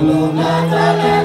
Luna, Luna,